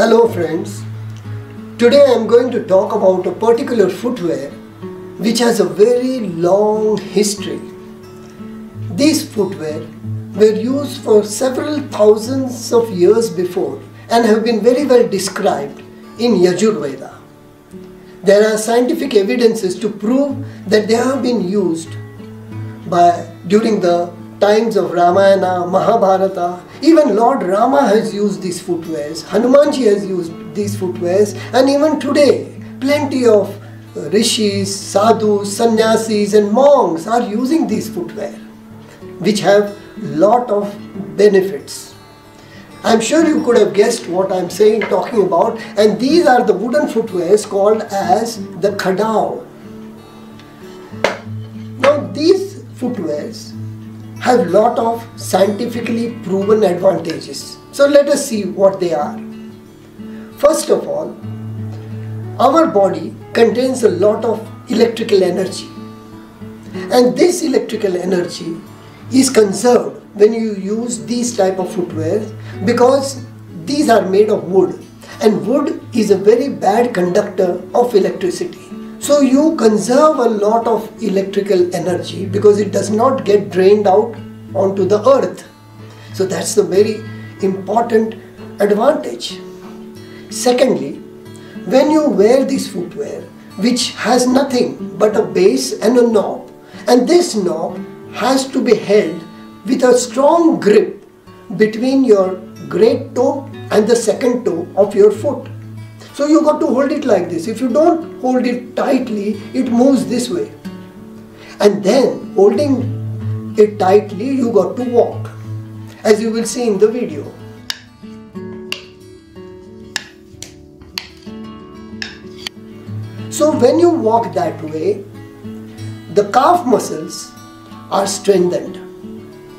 Hello friends. Today I am going to talk about a particular footwear which has a very long history. These footwear were used for several thousands of years before and have been very well described in Yajurveda. There are scientific evidences to prove that they have been used by during the times of Ramayana, Mahabharata. Even Lord Rama has used these footwears, Hanumanji has used these footwears, and even today, plenty of uh, rishis, sadhus, sannyasis, and monks are using these footwear, which have lot of benefits. I'm sure you could have guessed what I'm saying, talking about, and these are the wooden footwears called as the khadau. Now, these footwears have lot of scientifically proven advantages. So let us see what they are. First of all, our body contains a lot of electrical energy. And this electrical energy is conserved when you use these type of footwear because these are made of wood and wood is a very bad conductor of electricity. So you conserve a lot of electrical energy because it does not get drained out onto the earth. So that's the very important advantage. Secondly, when you wear this footwear which has nothing but a base and a knob and this knob has to be held with a strong grip between your great toe and the second toe of your foot. So you got to hold it like this. If you don't hold it tightly, it moves this way. And then holding it tightly, you got to walk, as you will see in the video. So when you walk that way, the calf muscles are strengthened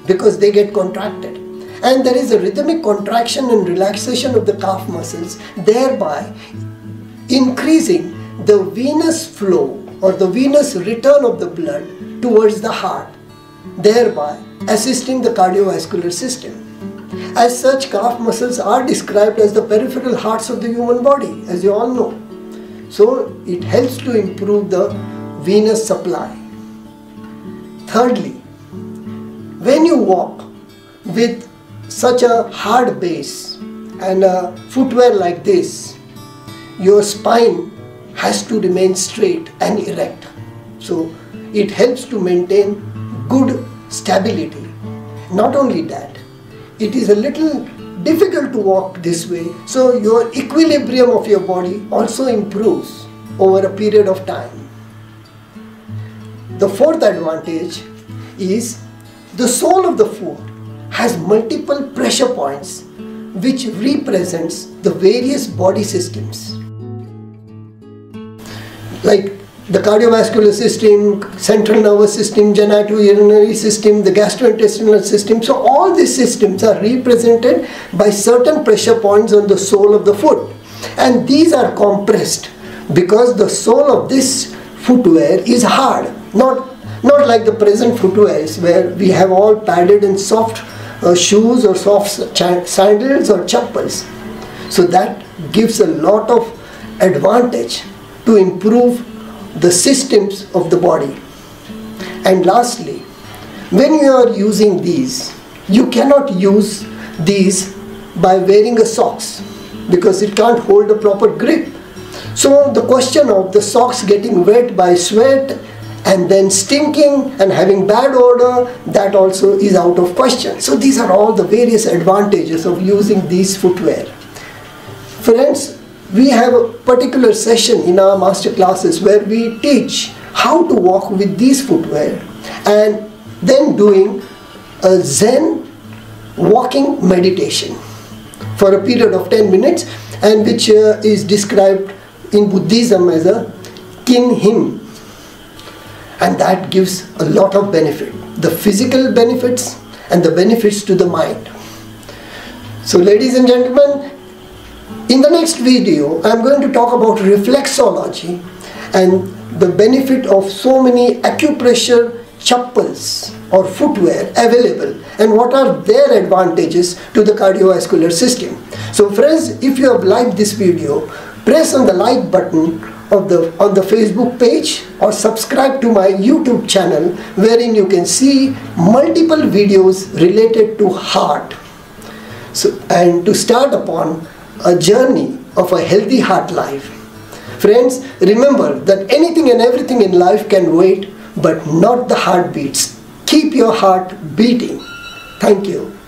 because they get contracted and there is a rhythmic contraction and relaxation of the calf muscles thereby increasing the venous flow or the venous return of the blood towards the heart thereby assisting the cardiovascular system. As such calf muscles are described as the peripheral hearts of the human body as you all know. So it helps to improve the venous supply. Thirdly when you walk with such a hard base and a footwear like this, your spine has to remain straight and erect. So it helps to maintain good stability. Not only that, it is a little difficult to walk this way, so your equilibrium of your body also improves over a period of time. The fourth advantage is the sole of the foot has multiple pressure points which represents the various body systems like the cardiovascular system, central nervous system, genitourinary system, the gastrointestinal system. So all these systems are represented by certain pressure points on the sole of the foot. And these are compressed because the sole of this footwear is hard, not, not like the present footwears where we have all padded and soft uh, shoes or soft sandals or chappals. So that gives a lot of advantage to improve the systems of the body. And lastly, when you are using these, you cannot use these by wearing a socks because it can't hold a proper grip. So the question of the socks getting wet by sweat and then stinking and having bad odor that also is out of question. So these are all the various advantages of using these footwear. Friends we have a particular session in our master classes where we teach how to walk with these footwear and then doing a zen walking meditation for a period of 10 minutes and which uh, is described in buddhism as a kinhin and that gives a lot of benefit the physical benefits and the benefits to the mind so ladies and gentlemen in the next video I'm going to talk about reflexology and the benefit of so many acupressure chappals or footwear available and what are their advantages to the cardiovascular system. So friends, if you have liked this video, press on the like button of the on the Facebook page or subscribe to my YouTube channel wherein you can see multiple videos related to heart. So and to start upon a journey of a healthy heart life. Friends, remember that anything and everything in life can wait, but not the heartbeats. Keep your heart beating. Thank you.